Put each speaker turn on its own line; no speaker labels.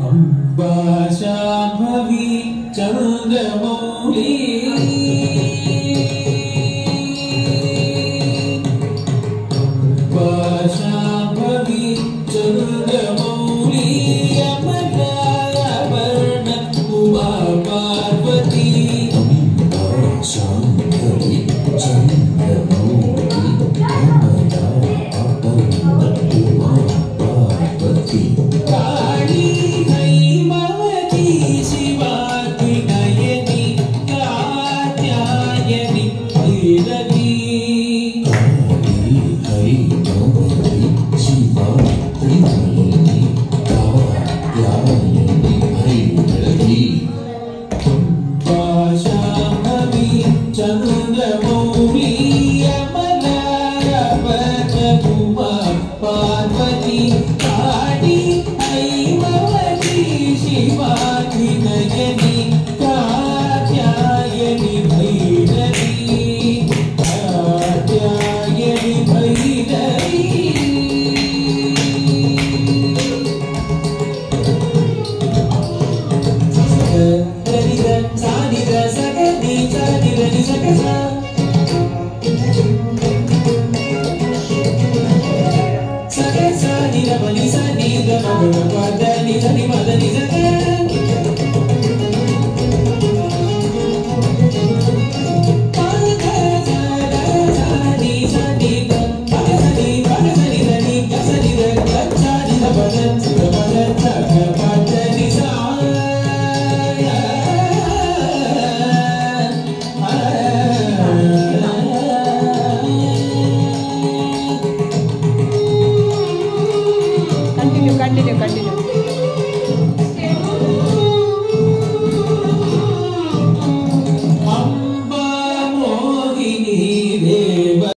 अम्बाशाी Chandramouli. Continue,
continue continue